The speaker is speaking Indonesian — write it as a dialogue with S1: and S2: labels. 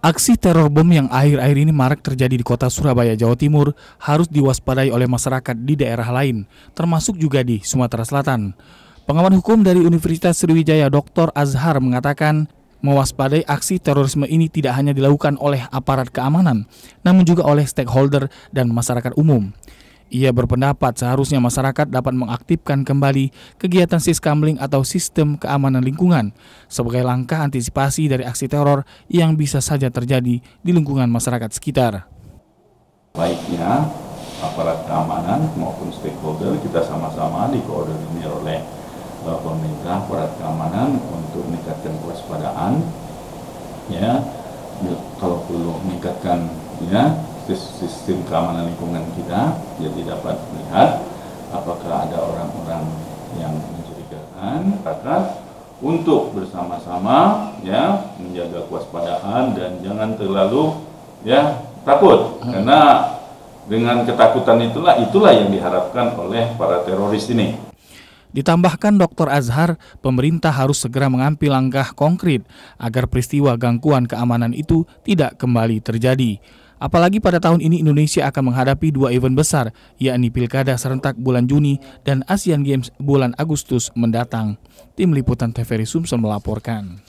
S1: Aksi teror bom yang akhir-akhir ini marak terjadi di kota Surabaya, Jawa Timur harus diwaspadai oleh masyarakat di daerah lain, termasuk juga di Sumatera Selatan. Pengamat hukum dari Universitas Sriwijaya Dr. Azhar mengatakan, mewaspadai aksi terorisme ini tidak hanya dilakukan oleh aparat keamanan, namun juga oleh stakeholder dan masyarakat umum. Ia berpendapat seharusnya masyarakat dapat mengaktifkan kembali kegiatan siskamling atau sistem keamanan lingkungan sebagai langkah antisipasi dari aksi teror yang bisa saja terjadi di lingkungan masyarakat sekitar.
S2: Baiknya aparat keamanan maupun stakeholder kita sama-sama dikoordinir oleh uh, pemerintah aparat keamanan untuk meningkatkan kewaspadaan ya kalau perlu meningkatkan ya sistem keamanan lingkungan kita jadi dapat melihat apakah ada orang-orang yang mencurigakan maka untuk bersama-sama ya menjaga kewaspadaan dan jangan terlalu ya takut hmm. karena dengan ketakutan itulah itulah yang diharapkan oleh para teroris ini.
S1: Ditambahkan Dr. Azhar, pemerintah harus segera mengambil langkah konkret agar peristiwa gangguan keamanan itu tidak kembali terjadi. Apalagi pada tahun ini Indonesia akan menghadapi dua event besar, yakni Pilkada serentak bulan Juni dan Asian Games bulan Agustus mendatang. Tim Liputan TVRI Sumsel melaporkan.